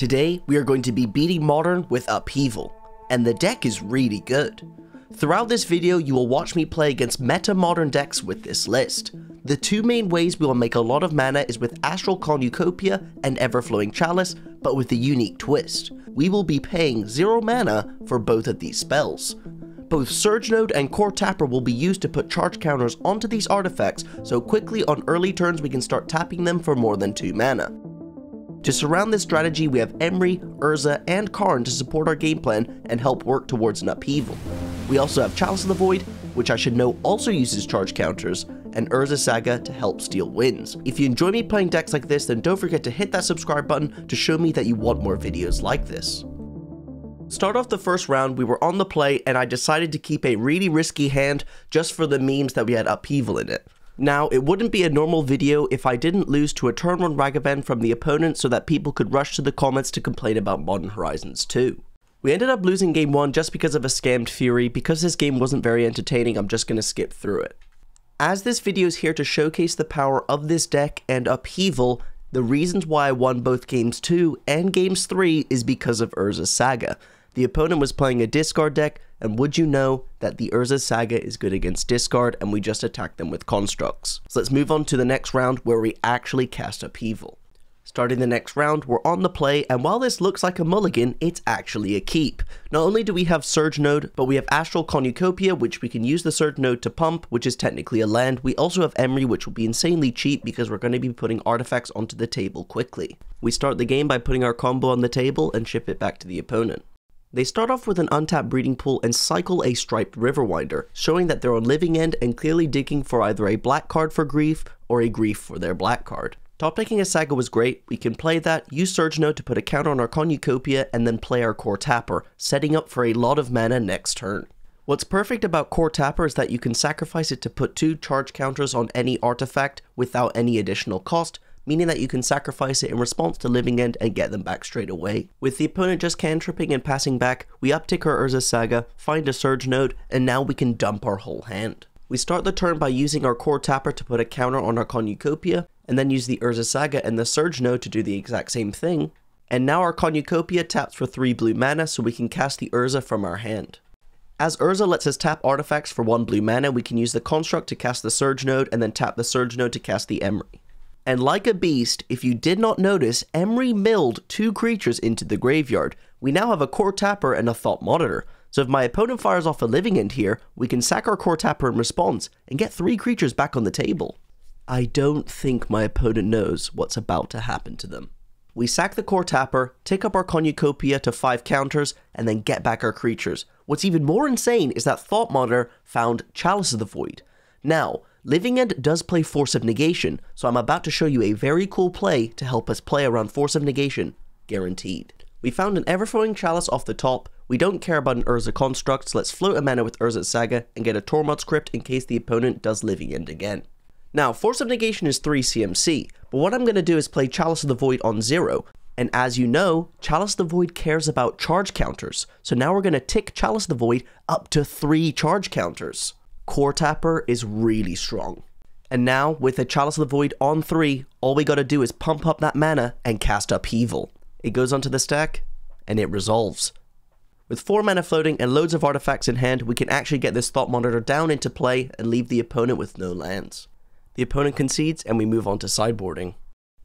Today, we are going to be beating Modern with Upheaval, and the deck is really good. Throughout this video, you will watch me play against meta modern decks with this list. The two main ways we will make a lot of mana is with Astral Cornucopia and Everflowing Chalice, but with a unique twist. We will be paying 0 mana for both of these spells. Both Surge Node and Core Tapper will be used to put charge counters onto these artifacts, so quickly on early turns we can start tapping them for more than 2 mana. To surround this strategy, we have Emry, Urza, and Karn to support our game plan and help work towards an upheaval. We also have Chalice of the Void, which I should know also uses charge counters, and Urza Saga to help steal wins. If you enjoy me playing decks like this, then don't forget to hit that subscribe button to show me that you want more videos like this. Start off the first round, we were on the play, and I decided to keep a really risky hand just for the memes that we had upheaval in it. Now, it wouldn't be a normal video if I didn't lose to a turn 1 Ragavan from the opponent so that people could rush to the comments to complain about Modern Horizons 2. We ended up losing game 1 just because of a scammed Fury, because this game wasn't very entertaining I'm just going to skip through it. As this video is here to showcase the power of this deck and Upheaval, the reasons why I won both games 2 and games 3 is because of Urza's Saga. The opponent was playing a discard deck, and would you know that the Urza Saga is good against discard and we just attacked them with constructs. So let's move on to the next round where we actually cast Upheaval. Starting the next round, we're on the play, and while this looks like a mulligan, it's actually a keep. Not only do we have Surge Node, but we have Astral Cornucopia, which we can use the Surge Node to pump, which is technically a land. We also have Emry, which will be insanely cheap because we're going to be putting artifacts onto the table quickly. We start the game by putting our combo on the table and ship it back to the opponent. They start off with an untapped breeding pool and cycle a striped Riverwinder, showing that they're on living end and clearly digging for either a black card for grief or a grief for their black card. Top decking a Saga was great, we can play that, use Surge Node to put a counter on our Cornucopia, and then play our Core Tapper, setting up for a lot of mana next turn. What's perfect about Core Tapper is that you can sacrifice it to put two charge counters on any artifact without any additional cost, meaning that you can sacrifice it in response to Living End and get them back straight away. With the opponent just cantripping and passing back, we uptick our Urza Saga, find a Surge Node, and now we can dump our whole hand. We start the turn by using our Core Tapper to put a counter on our Cornucopia, and then use the Urza Saga and the Surge Node to do the exact same thing. And now our Cornucopia taps for 3 blue mana so we can cast the Urza from our hand. As Urza lets us tap artifacts for 1 blue mana, we can use the Construct to cast the Surge Node and then tap the Surge Node to cast the Emry. And like a beast, if you did not notice, Emry milled two creatures into the graveyard. We now have a Core Tapper and a Thought Monitor. So if my opponent fires off a Living End here, we can sack our Core Tapper in response and get three creatures back on the table. I don't think my opponent knows what's about to happen to them. We sack the core tapper, take up our cornucopia to 5 counters, and then get back our creatures. What's even more insane is that Thought Monitor found Chalice of the Void. Now, Living End does play Force of Negation, so I'm about to show you a very cool play to help us play around Force of Negation, guaranteed. We found an Everflowing Chalice off the top, we don't care about an Urza construct, so let's float a mana with Urza Saga and get a Tormod's Crypt in case the opponent does Living End again. Now, Force of Negation is 3 CMC, but what I'm going to do is play Chalice of the Void on 0, and as you know, Chalice of the Void cares about charge counters, so now we're going to tick Chalice of the Void up to 3 charge counters. Core Tapper is really strong. And now, with a Chalice of the Void on 3, all we gotta do is pump up that mana and cast Upheaval. It goes onto the stack, and it resolves. With 4 mana floating and loads of artifacts in hand, we can actually get this Thought Monitor down into play and leave the opponent with no lands. The opponent concedes and we move on to sideboarding.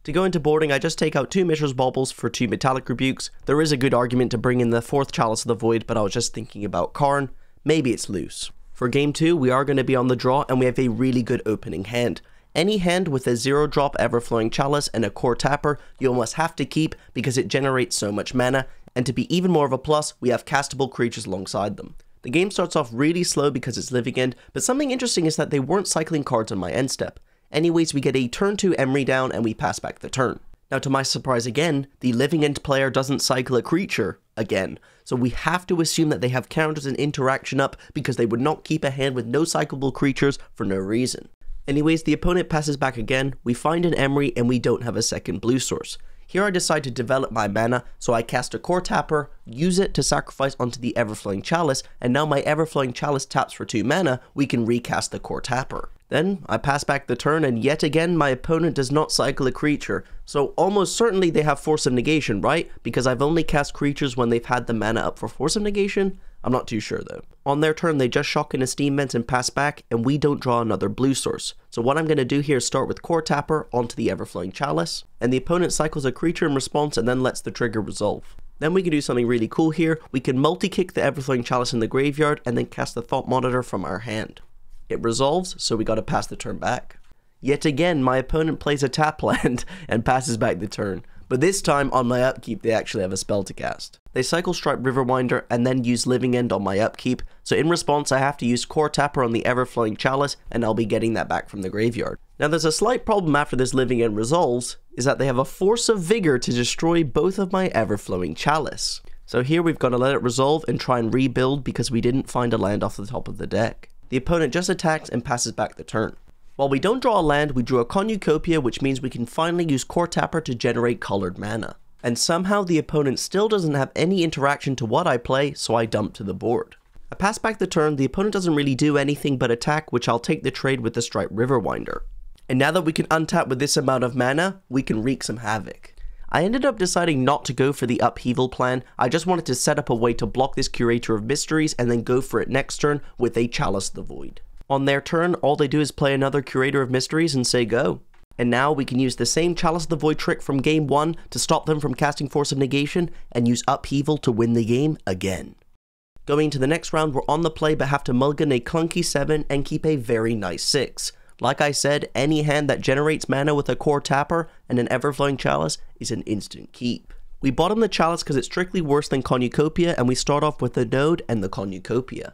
To go into boarding, I just take out two Mishra's Baubles for two Metallic Rebukes. There is a good argument to bring in the fourth Chalice of the Void, but I was just thinking about Karn. Maybe it's loose. For game 2, we are going to be on the draw and we have a really good opening hand. Any hand with a 0 drop Everflowing Chalice and a Core Tapper, you almost have to keep because it generates so much mana, and to be even more of a plus, we have castable creatures alongside them. The game starts off really slow because it's living end, but something interesting is that they weren't cycling cards on my end step. Anyways, we get a turn 2 Emry down and we pass back the turn. Now to my surprise again, the living end player doesn't cycle a creature again, so we have to assume that they have counters and interaction up because they would not keep a hand with no cyclable creatures for no reason. Anyways, the opponent passes back again, we find an Emry and we don't have a second blue source. Here I decide to develop my mana, so I cast a Core Tapper, use it to sacrifice onto the Everflowing Chalice, and now my Everflowing Chalice taps for 2 mana, we can recast the Core Tapper. Then, I pass back the turn and yet again my opponent does not cycle a creature, so almost certainly they have Force of Negation, right? Because I've only cast creatures when they've had the mana up for Force of Negation? I'm not too sure though. On their turn, they just shock in a Steam Vent and pass back, and we don't draw another blue source. So what I'm going to do here is start with Core Tapper onto the Everflowing Chalice, and the opponent cycles a creature in response and then lets the trigger resolve. Then we can do something really cool here, we can multi-kick the Everflowing Chalice in the graveyard and then cast the Thought Monitor from our hand. It resolves, so we gotta pass the turn back. Yet again, my opponent plays a tap land and passes back the turn, but this time on my upkeep they actually have a spell to cast. They cycle Stripe Riverwinder and then use Living End on my upkeep, so in response I have to use Core Tapper on the Everflowing Chalice and I'll be getting that back from the graveyard. Now there's a slight problem after this Living End resolves, is that they have a Force of Vigor to destroy both of my Everflowing Chalice. So here we've got to let it resolve and try and rebuild because we didn't find a land off the top of the deck. The opponent just attacks and passes back the turn. While we don't draw a land, we drew a Cornucopia, which means we can finally use Core Tapper to generate colored mana. And somehow the opponent still doesn't have any interaction to what I play, so I dump to the board. I pass back the turn, the opponent doesn't really do anything but attack, which I'll take the trade with the Stripe Riverwinder. And now that we can untap with this amount of mana, we can wreak some havoc. I ended up deciding not to go for the upheaval plan, I just wanted to set up a way to block this Curator of Mysteries and then go for it next turn with a Chalice of the Void. On their turn, all they do is play another Curator of Mysteries and say go. And now we can use the same Chalice of the Void trick from game 1 to stop them from casting Force of Negation and use Upheaval to win the game again. Going to the next round, we're on the play but have to mulligan a clunky 7 and keep a very nice 6. Like I said, any hand that generates mana with a core tapper and an everflowing chalice is an instant keep. We bottom the chalice because it's strictly worse than Cornucopia and we start off with the node and the Cornucopia.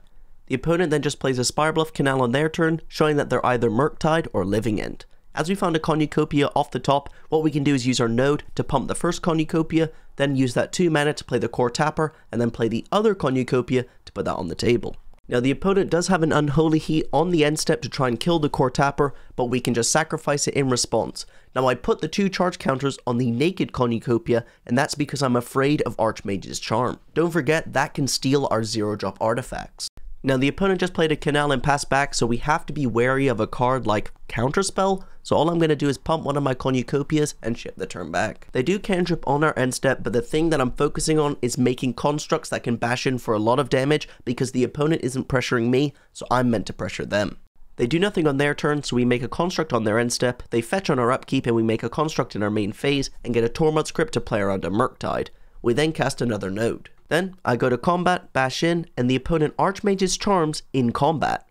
The opponent then just plays a Spire Bluff Canal on their turn, showing that they're either Murktide or Living End. As we found a Cornucopia off the top, what we can do is use our node to pump the first Cornucopia, then use that 2 mana to play the core tapper, and then play the other Cornucopia to put that on the table. Now the opponent does have an Unholy Heat on the end step to try and kill the core tapper, but we can just sacrifice it in response. Now I put the two charge counters on the naked Cornucopia, and that's because I'm afraid of Archmage's Charm. Don't forget, that can steal our zero drop artifacts. Now the opponent just played a Canal and passed back, so we have to be wary of a card like Counterspell, so all I'm going to do is pump one of my Cornucopias and ship the turn back. They do cantrip on our end step, but the thing that I'm focusing on is making constructs that can bash in for a lot of damage because the opponent isn't pressuring me, so I'm meant to pressure them. They do nothing on their turn, so we make a construct on their end step, they fetch on our upkeep and we make a construct in our main phase and get a Tormod's Crypt to play around a Murktide. We then cast another node. Then I go to combat, bash in, and the opponent Archmage's Charms in combat.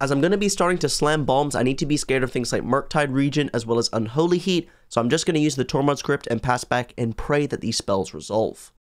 As I'm going to be starting to slam bombs, I need to be scared of things like Murktide Regent as well as Unholy Heat, so I'm just going to use the Tormod's Crypt and pass back and pray that these spells resolve.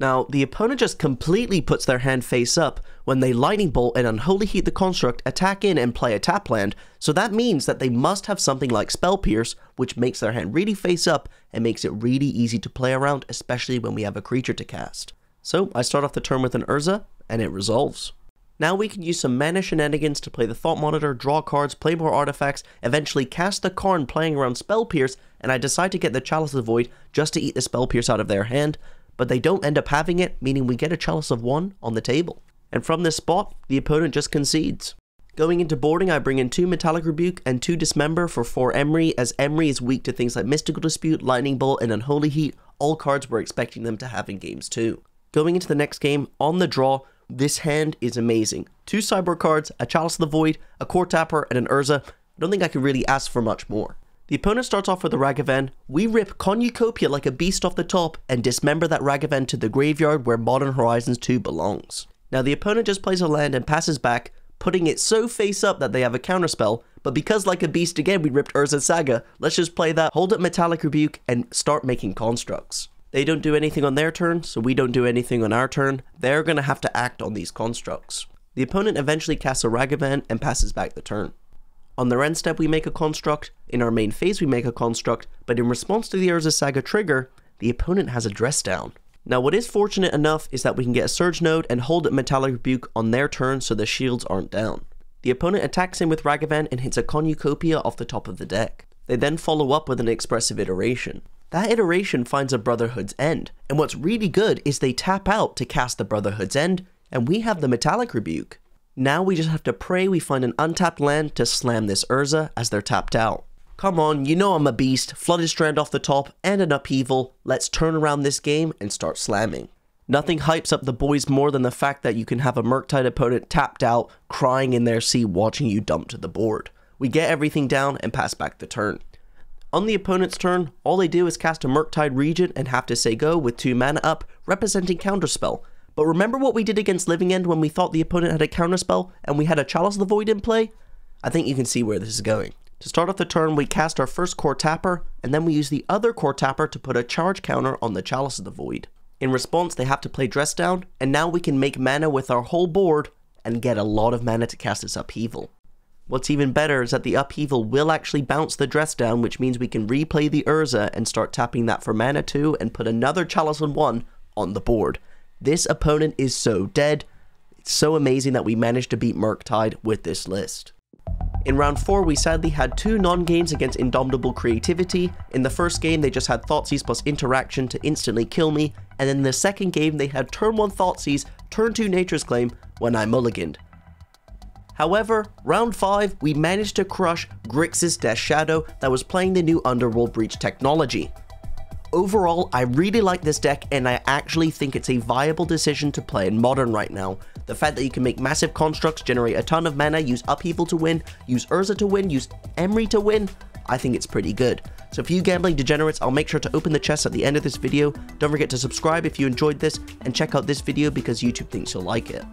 Now, the opponent just completely puts their hand face up when they Lightning Bolt and Unholy Heat the Construct, attack in and play a tap land, so that means that they must have something like Spell Pierce, which makes their hand really face up and makes it really easy to play around, especially when we have a creature to cast. So I start off the turn with an Urza, and it resolves. Now we can use some mana shenanigans to play the Thought Monitor, draw cards, play more artifacts, eventually cast the Karn playing around Spell Pierce, and I decide to get the Chalice of Void just to eat the Spell Pierce out of their hand, but they don't end up having it, meaning we get a Chalice of 1 on the table. And from this spot, the opponent just concedes. Going into boarding, I bring in 2 Metallic Rebuke and 2 Dismember for 4 Emry, as Emry is weak to things like Mystical Dispute, Lightning Bolt, and Unholy Heat, all cards we're expecting them to have in games too. Going into the next game, on the draw, this hand is amazing. Two sideboard cards, a Chalice of the Void, a Core Tapper, and an Urza. I don't think I could really ask for much more. The opponent starts off with a Ragavan, we rip Cornucopia like a beast off the top and dismember that Ragavan to the graveyard where Modern Horizons 2 belongs. Now the opponent just plays a land and passes back, putting it so face up that they have a counterspell, but because like a beast again we ripped Urza Saga, let's just play that, hold up Metallic Rebuke, and start making constructs. They don't do anything on their turn, so we don't do anything on our turn. They're going to have to act on these constructs. The opponent eventually casts a Ragavan and passes back the turn. On their end step, we make a construct. In our main phase, we make a construct. But in response to the Urza Saga trigger, the opponent has a dress down. Now, what is fortunate enough is that we can get a Surge Node and hold at Metallic Rebuke on their turn so the shields aren't down. The opponent attacks him with Ragavan and hits a Cornucopia off the top of the deck. They then follow up with an Expressive Iteration. That iteration finds a Brotherhood's End, and what's really good is they tap out to cast the Brotherhood's End, and we have the Metallic Rebuke. Now we just have to pray we find an untapped land to slam this Urza as they're tapped out. Come on, you know I'm a beast, Flooded Strand off the top, and an Upheaval, let's turn around this game and start slamming. Nothing hypes up the boys more than the fact that you can have a Murktide opponent tapped out, crying in their seat watching you dump to the board. We get everything down and pass back the turn. On the opponent's turn, all they do is cast a Murktide Regent and have to say go with 2 mana up, representing Counterspell, but remember what we did against Living End when we thought the opponent had a counterspell and we had a Chalice of the Void in play? I think you can see where this is going. To start off the turn, we cast our first Core Tapper, and then we use the other Core Tapper to put a charge counter on the Chalice of the Void. In response, they have to play Dress Down, and now we can make mana with our whole board and get a lot of mana to cast this Upheaval. What's even better is that the Upheaval will actually bounce the Dress Down, which means we can replay the Urza and start tapping that for mana too, and put another Chalice on 1 on the board. This opponent is so dead. It's so amazing that we managed to beat Murktide with this list. In round 4, we sadly had two non-games against Indomitable Creativity. In the first game, they just had Thoughtseize plus Interaction to instantly kill me, and in the second game, they had turn 1 Thoughtseize, turn 2 Nature's Claim when I mulliganed. However, round 5, we managed to crush Grixis Death Shadow that was playing the new Underworld Breach technology. Overall, I really like this deck and I actually think it's a viable decision to play in Modern right now. The fact that you can make massive constructs, generate a ton of mana, use Upheaval to win, use Urza to win, use Emry to win, I think it's pretty good. So for you gambling degenerates, I'll make sure to open the chest at the end of this video. Don't forget to subscribe if you enjoyed this, and check out this video because YouTube thinks you'll like it.